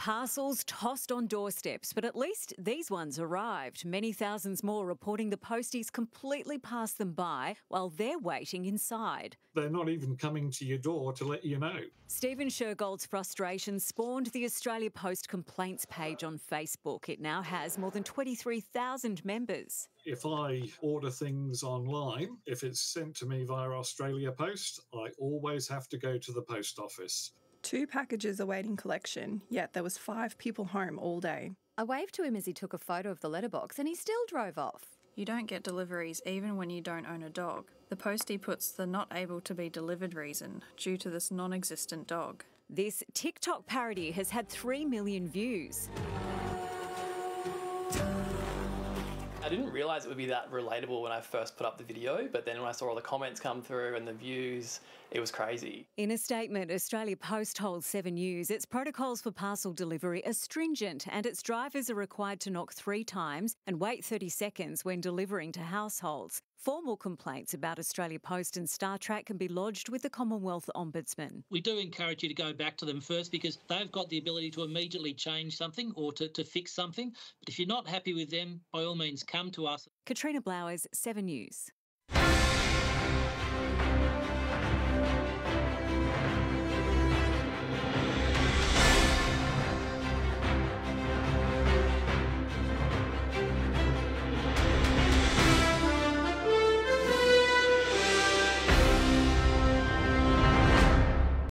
Parcels tossed on doorsteps, but at least these ones arrived. Many thousands more reporting the posties completely passed them by while they're waiting inside. They're not even coming to your door to let you know. Stephen Shergold's frustration spawned the Australia Post complaints page on Facebook. It now has more than 23,000 members. If I order things online, if it's sent to me via Australia Post, I always have to go to the post office. Two packages awaiting collection, yet there was five people home all day. I waved to him as he took a photo of the letterbox and he still drove off. You don't get deliveries even when you don't own a dog. The postie puts the not able to be delivered reason due to this non existent dog. This TikTok parody has had 3 million views. Didn't realise it would be that relatable when I first put up the video, but then when I saw all the comments come through and the views, it was crazy. In a statement, Australia Post told 7 News its protocols for parcel delivery are stringent and its drivers are required to knock three times and wait 30 seconds when delivering to households. Formal complaints about Australia Post and StarTrack can be lodged with the Commonwealth Ombudsman. We do encourage you to go back to them first because they've got the ability to immediately change something or to, to fix something. But if you're not happy with them, by all means, come to us. Katrina Blowers, 7 News.